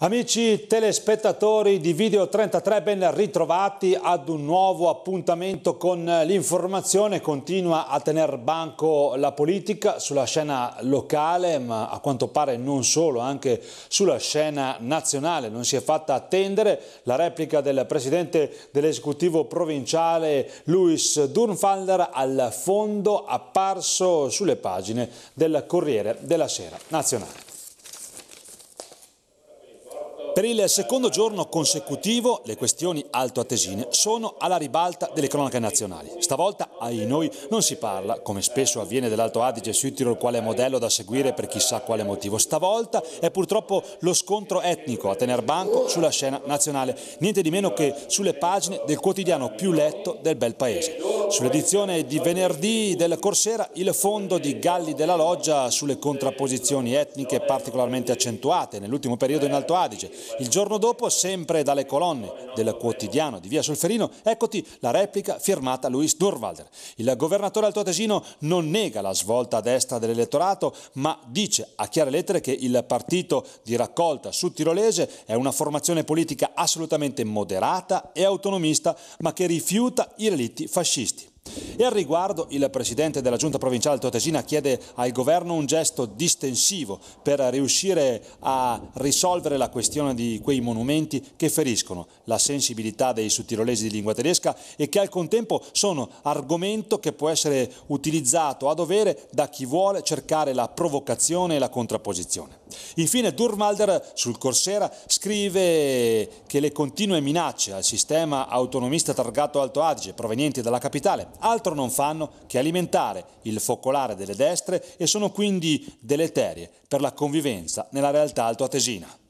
Amici telespettatori di Video 33, ben ritrovati ad un nuovo appuntamento con l'informazione. Continua a tener banco la politica sulla scena locale, ma a quanto pare non solo, anche sulla scena nazionale. Non si è fatta attendere la replica del presidente dell'esecutivo provinciale Luis Durnfalder al fondo apparso sulle pagine del Corriere della Sera nazionale. Per il secondo giorno consecutivo le questioni altoatesine sono alla ribalta delle cronache nazionali. Stavolta, ai noi, non si parla, come spesso avviene dell'Alto Adige sui Tirol quale modello da seguire per chissà quale motivo. Stavolta è purtroppo lo scontro etnico a tener banco sulla scena nazionale, niente di meno che sulle pagine del quotidiano più letto del bel paese. Sull'edizione di venerdì del Corsera il fondo di Galli della Loggia sulle contrapposizioni etniche particolarmente accentuate nell'ultimo periodo in Alto Adige il giorno dopo, sempre dalle colonne del quotidiano di Via Solferino, eccoti la replica firmata Luis Durwalder. Il governatore altoatesino non nega la svolta a destra dell'elettorato, ma dice a chiare lettere che il partito di raccolta sud-tirolese è una formazione politica assolutamente moderata e autonomista, ma che rifiuta i relitti fascisti. E al riguardo il Presidente della Giunta Provinciale Totesina chiede al Governo un gesto distensivo per riuscire a risolvere la questione di quei monumenti che feriscono la sensibilità dei sudtirolesi di lingua tedesca e che al contempo sono argomento che può essere utilizzato a dovere da chi vuole cercare la provocazione e la contrapposizione. Infine Durmalder sul Corsera scrive che le continue minacce al sistema autonomista targato Alto Adige provenienti dalla capitale altro non fanno che alimentare il focolare delle destre e sono quindi deleterie per la convivenza nella realtà altoatesina.